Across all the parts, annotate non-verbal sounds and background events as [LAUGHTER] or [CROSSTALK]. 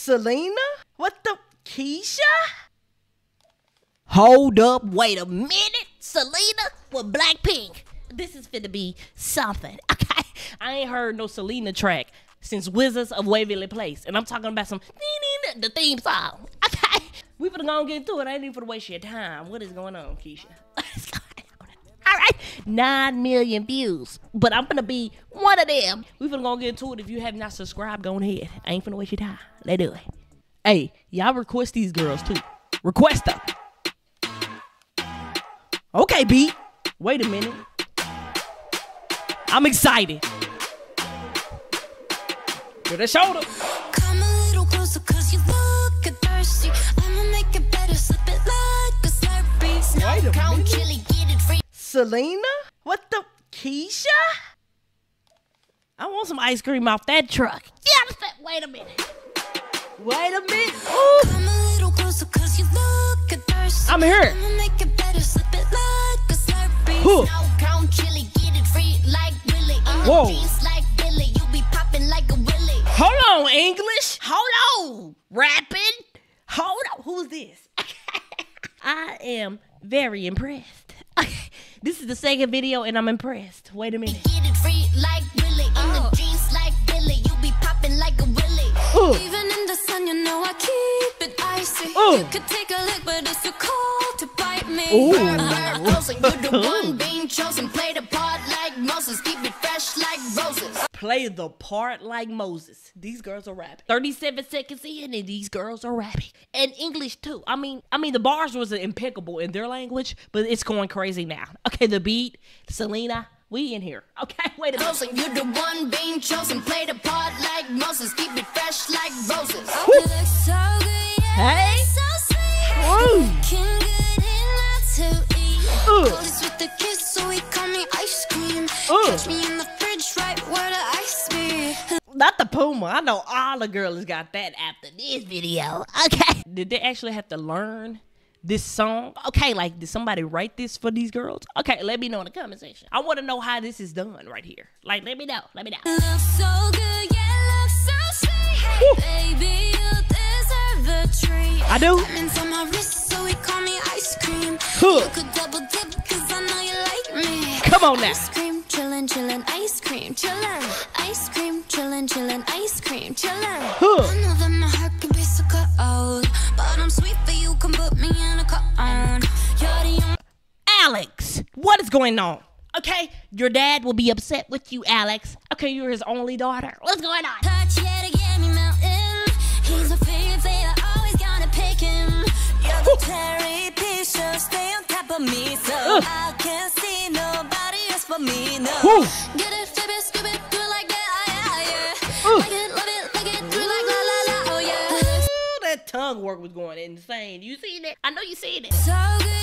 Selena? What the? Keisha? Hold up, wait a minute. Selena with Blackpink. This is finna be something, [LAUGHS] okay? I ain't heard no Selena track since Wizards of Waverly Place. And I'm talking about some the theme song. [LAUGHS] Okay. We finna go and get into it. I ain't even finna waste your time. What is going on, Keisha? [LAUGHS] What's going on? All right. Nine million views. But I'm gonna be one of them. We finna gonna get into it. If you have not subscribed, go ahead. I ain't finna waste your time. Let's do it. Hey, y'all request these girls too. Request them. Okay, B. Wait a minute. I'm excited. To the shoulder. Come a little closer cause you look thirsty. I'ma make it better, slip it like a slurpee. Wait a minute. chili, get it free. Selena? What the? Keisha? I want some ice cream off that truck. Yeah, wait a minute. Wait a minute. Ooh. Come a little closer cause you look thirsty. I'm here. I'ma make it better, slip it like a slurpee. Huh. Now count chili, get it free like Willie. In Whoa. jeans like Billy, you be popping like a. Hold on, English. Hold on. Rapping. Hold on. Who's this? [LAUGHS] I am very impressed. [LAUGHS] this is the second video and I'm impressed. Wait a minute. Get it free like Willie. The jeans like Billy, you be popping like a willy. Uh. Even in the sun, you know I keep it icy. Uh. You could take a lick, but it's too cold to bite me. Ooh. Bird, bird, frozen, you're the [LAUGHS] one. Play the part like Moses, keep it fresh like roses. Play the part like Moses. These girls are rapping. 37 seconds in and these girls are rapping. And English too. I mean, I mean the bars was impeccable in their language, but it's going crazy now. Okay, the beat, Selena, we in here. [LAUGHS] Okay, wait a minute. Chosen, you're the one being chosen. Play the part like Moses, keep it fresh like roses. Woo. You look so good, yeah, Hey. so sweet. Woo. Looking good and not to eat. Uh. With the kiss, so he call me ice cream. Uh. Catch me in the fridge, right where the ice be. Not the Puma. I know all the girls got that after this video. [LAUGHS] Okay. Did they actually have to learn this song? Okay, like did somebody write this for these girls? Okay, let me know in the comment section. I want to know how this is done right here. Like, let me know. Let me know. Look so good, yeah, look so sweet. Woo. Baby, you deserve the treat. I do. Diamonds on my wrist, so he call me ice cream. Huh. You could double dip, cause I know you like me. Come on now. Ice cream, chillin', chillin', ice cream, chillin'. Ice cream, chillin', chillin', ice cream, chillin'. Huh. Alex, what is going on? Okay, your dad will be upset with you, Alex. Okay, you're his only daughter. What's going on? touch, yeah, to me melting. He's my favorite, I always gotta pick him. You're the cherry pie, so stay on top of me, so Ugh. I can't see nobody else but me, no. Woo. Get it, flip it, scoop it, do it like that, ah, yeah, yeah. Like it, love it, like it, do it like la la la, oh yeah. Ooh, that tongue work was going insane. You seen it? I know you seen it. So good,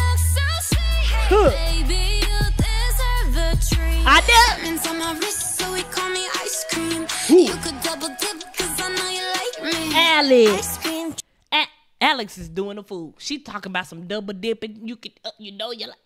looks so sweet. Huh. Baby, you deserve the treat. I do. Diamonds on my wrist, so he call me ice cream. You could double dip, cause I know you like me. Alex. A- Alex is doing the fool. She talking about some double dipping. You could, uh, you know, you like,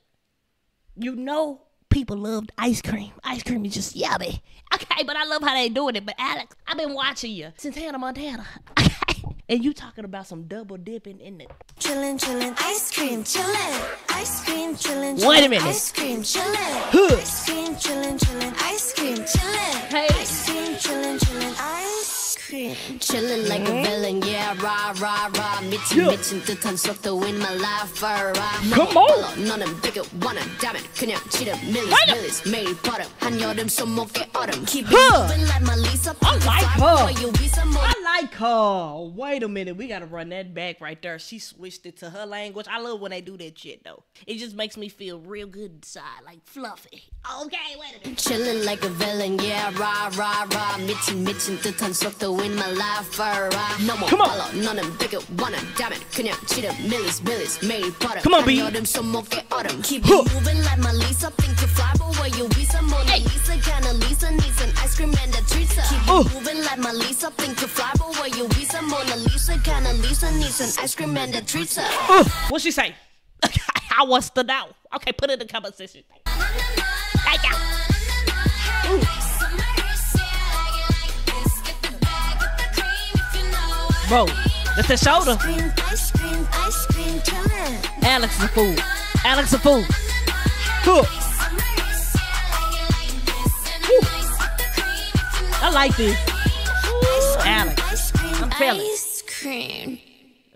you know, people loved ice cream. Ice cream is just yummy. Okay, but I love how they doing it. But Alex, I've been watching you since Hannah Montana. [LAUGHS] Okay, and you talking about some double dipping in the. chillin', chillin', ice cream, chillin'. Ice cream, chillin', Wait a chillin', minute. Ice cream, chillin'. Huh. Ice cream, chillin', chillin', ice cream, chillin'. Hey. Ice cream, chillin', chillin', ice cream. Chillin' like a mm-hmm. villain, yeah, rah, rah, rah. 미친, Yeah. 미친 듯한 속도 in my life, rah. Come on. 너는 되게 원한다면 그냥 지름 밀리스, Wait a- 밀리스, 매일 버릇. 한여름 손목에 얼음. Keep it Huh. moving like my Lisa. I like her. Boy, you be some more I like her. Wait a minute, we gotta run that back right there. She switched it to her language. I love when they do that shit though. It just makes me feel real good inside, like fluffy. Okay, wait a minute. Chillin' like a villain, yeah, rah, rah, rah. 미친, 미친 듯한 속도 in my life, rah. 너무 Come on. none of them bigger wanna damn it 그냥 치는 Millie's Millie's Mary butter? Come on B 여름 손목에 autumn Keep huh. moving like my Lisa Think you fly you be some Mona hey. Lisa Kinda Lisa needs an ice cream and a treat Keep uh. moving like my Lisa Think you fly but where you be some Mona Lisa Kinda Lisa needs an ice cream and a treats? uh. What she say? I was the out Okay put it in the comment Thank you Bro, that's the shoulder. Cream, ice cream, ice cream. Alex is a fool. Alex is a fool. Huh. I like this. Ooh, Alex. I'm feeling. ice cream.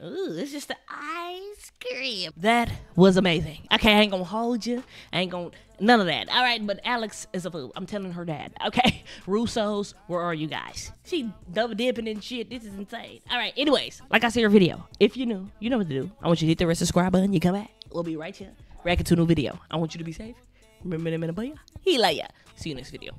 Ooh, it's just the ice cream. That was amazing. Okay, I ain't gonna hold you. I ain't gonna none of that. All right, but Alex is a fool. I'm telling her dad. Okay, [LAUGHS] Russo's, where are you guys? She double dipping and shit. This is insane. All right. Anyways, like I said, your video. If you new, you know what to do. I want you to hit the red subscribe button. You come back. We'll be right here. Reacting to a new video. I want you to be safe. Remember in a boy. He like ya. See you next video.